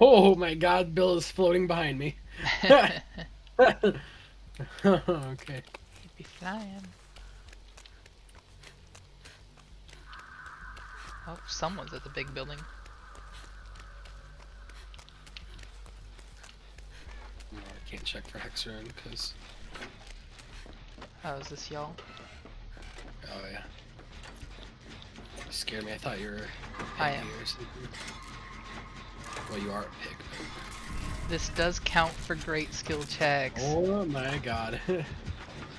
Oh my god, Bill is floating behind me. okay. He'd be flying. Oh, someone's at the big building. No, I can't check for Hex: Ruin because. Oh, is this y'all? Oh yeah. You scared me. I thought you were. I am. Or something. Well, you are a pig. This does count for great skill checks. Oh my god.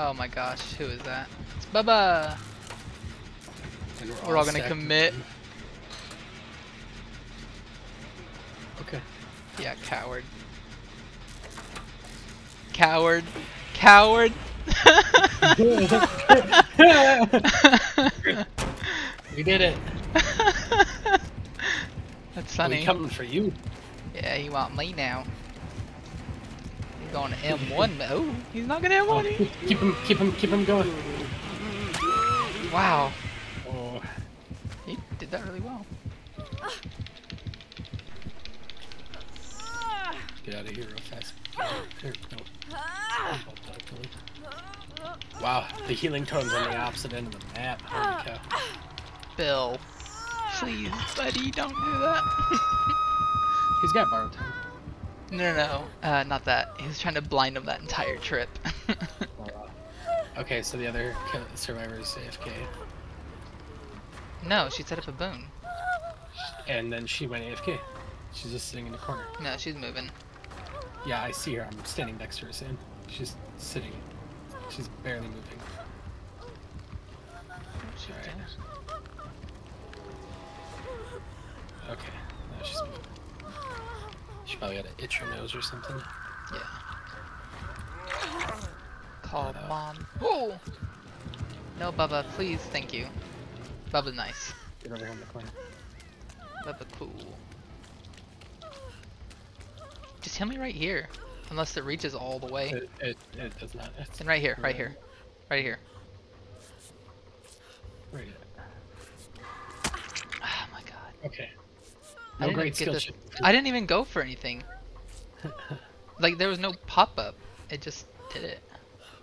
Oh my gosh, who is that? It's Bubba! And We're all gonna commit. Okay. Yeah, coward. Coward. Coward! we did it. That's We funny. coming for you. Yeah, he want me now. He's going to M1. Oh, he's not gonna M1 you. keep him, keep him, keep him going. Wow, Oh. he did that really well. Get out of here real fast. Here, no. Wow, the healing totem's on the opposite end of the map. Holy cow. Bill, please, buddy, don't do that. He's got borrowed time. no, no, no, uh, not that. He was trying to blind him that entire trip. Okay, so the other survivor is AFK. no, she set up a boon. And then she went AFK. She's just sitting in the corner. No, she's moving. Yeah, I see her. I'm standing next to her, Sam. She's sitting. She's barely moving. Probably got an itch your nose or something. Yeah. Call mom. Whoa! No, Bubba, please, thank you. Bubba nice. Get over here in the corner. Bubba cool. Just hit me right here. Unless it reaches all the way. It, it, it does not. It's And right here, right here. Right here. right. here. Oh my god. Okay. I No didn't great skill I didn't even go for anything. Like, there was no pop up. It just did it.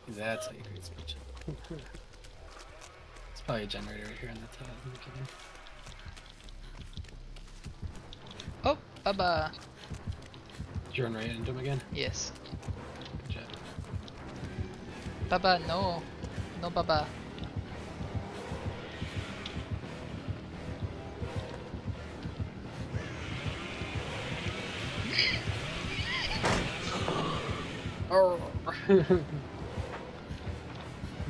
That's how you great skill check. It's probably a generator right here on the top. in the beginning. Oh, Bubba. Did you run right into him again? Yes. Good job. Bubba, no. No, Bubba. Oh.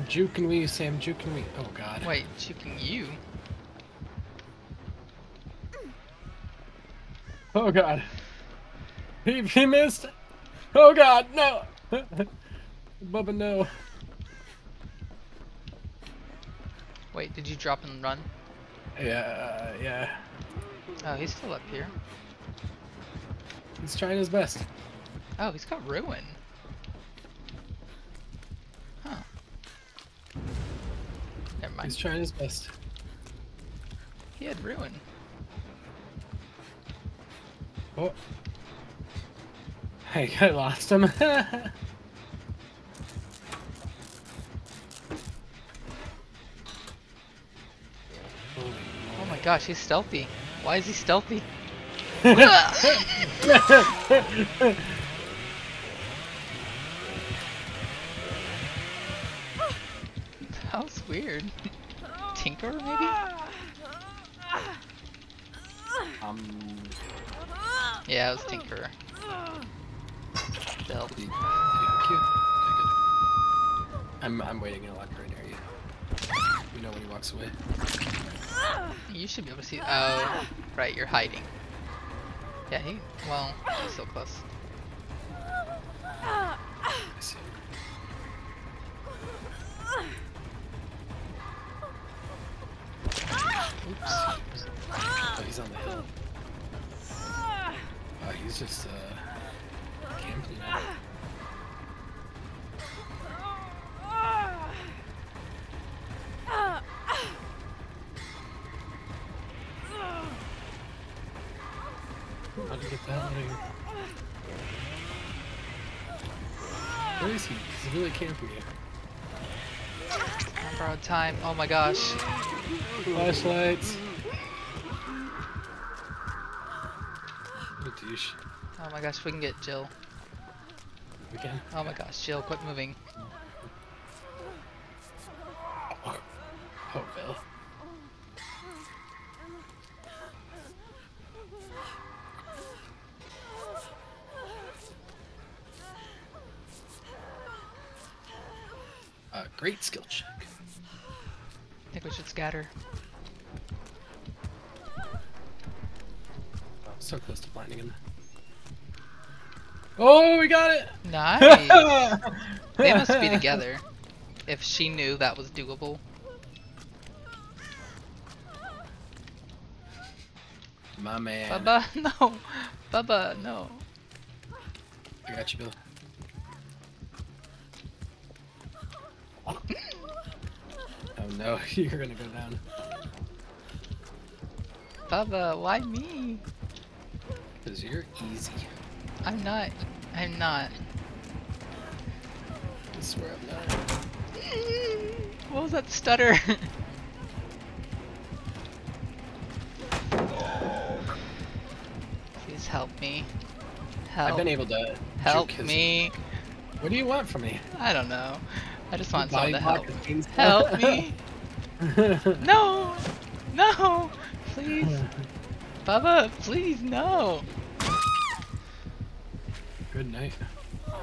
Juking we, Sam. Juking we. Oh God. Wait, shooting you? Oh God. He, he missed. Oh God, no. Bubba, no. Wait, did you drop and run? Yeah, uh, yeah. Oh, he's still up here. He's trying his best. Oh, he's got ruin. He's trying his best. He had ruin. Oh. Hey, I lost him. Oh my gosh, he's stealthy. Why is he stealthy? Tinker, maybe? Um, Yeah, it was Tinker. Stealth. did he, did he hook you? Okay, good. I'm, I'm waiting in a locker right near you. You know when he walks away. You should be able to see. Oh, right, you're hiding. Yeah, he. Well, he's so close. Hell uh, out of here? Where is he? He's really camping here. Borrowed time. Oh my gosh. Flashlights. A douche. Oh my gosh, we can get Jill. We can. Oh my gosh, Jill, quit moving. Oh, Bill. Uh, great skill check. I think we should scatter. So close to blinding him. Oh, we got it! Nice. they must be together. If she knew that was doable. My man. Bubba, no. Bubba, no. I got you, Bill. oh no, you're gonna go down. Bubba, why me? Because you're easy. I'm not. I'm not. I swear I'm not. What was that stutter? Please help me. Help. I've been able to help me. What do you want from me? I don't know. I just want Body someone to help. Help me. No! No! Please. Bubba, please, no! Good night.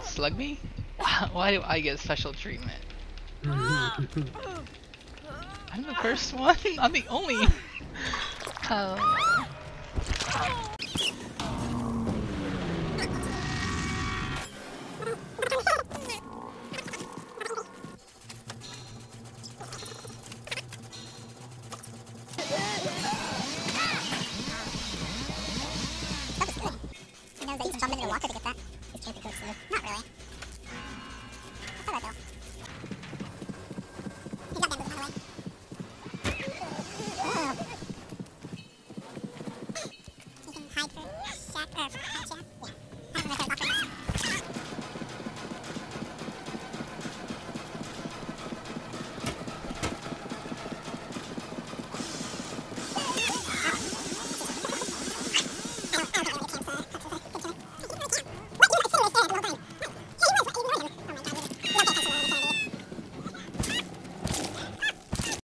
Slug me? Why- Why do I get special treatment? I'm the first one. I'm the only. Oh.